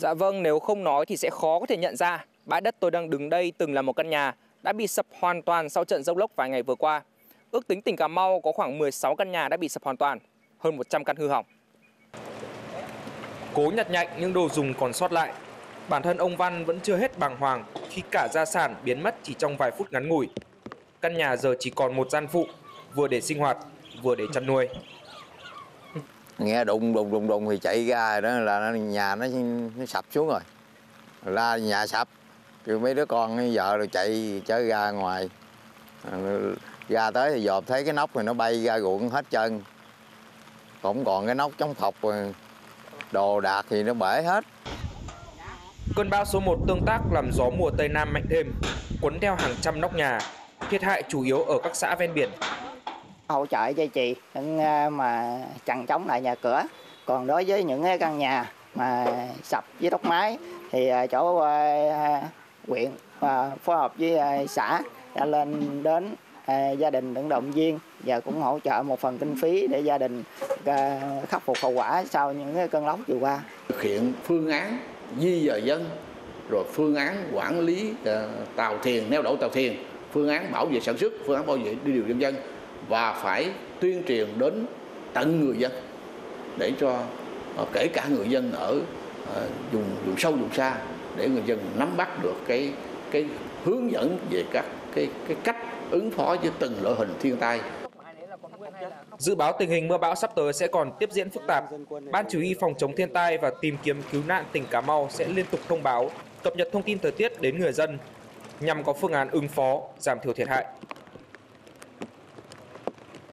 Dạ vâng, nếu không nói thì sẽ khó có thể nhận ra bãi đất tôi đang đứng đây từng là một căn nhà đã bị sập hoàn toàn sau trận rông lốc vài ngày vừa qua. Ước tính tỉnh Cà Mau có khoảng 16 căn nhà đã bị sập hoàn toàn, hơn 100 căn hư hỏng. Cố nhặt nhạnh những đồ dùng còn sót lại. Bản thân ông Văn vẫn chưa hết bàng hoàng khi cả gia sản biến mất chỉ trong vài phút ngắn ngủi. Căn nhà giờ chỉ còn một gian phụ, vừa để sinh hoạt, vừa để chăn nuôi nghe đụng đụng đụng đụng thì chạy ra đó là nhà nó, nó sập xuống rồi. La nhà sập. Rồi mấy đứa con với vợ rồi chạy chơi ra ngoài. Ra tới thì dòm thấy cái nóc thì nó bay ra ruộng hết trơn. Cũng còn cái nóc chống thọc đồ đạc thì nó bể hết. Cơn bão số 1 tương tác làm gió mùa Tây Nam mạnh thêm, cuốn theo hàng trăm nóc nhà, thiệt hại chủ yếu ở các xã ven biển hỗ trợ cho chị những ờ, mà chằng chống lại nhà cửa. Còn đối với những cái căn nhà mà sập với tốc mái thì ờ, chỗ à, huyện à, phối hợp với xã đã lên đến à, gia động viên và cũng hỗ trợ một phần kinh phí để gia đình khắc phục hậu quả sau những cái cơn lốc vừa qua. Thực hiện phương án di dời dân rồi phương án quản lý tàu thuyền neo đậu tàu thuyền phương án bảo vệ sản xuất phương án bảo vệ đi điều dân dân và phải tuyên truyền đến tận người dân để cho ờ, kể cả người dân ở ờ, vùng vùng sâu vùng xa để người dân nắm bắt được cái cái hướng dẫn về các cái cái cách ứng phó với từng loại hình thiên tai Dự báo tình hình mưa bão sắp tới sẽ còn tiếp diễn phức tạp. Ban chỉ huy phòng chống thiên tai và tìm kiếm cứu nạn tỉnh Cà Mau sẽ liên tục thông báo, cập nhật thông tin thời tiết đến người dân nhằm có phương án ứng phó, giảm thiểu thiệt hại.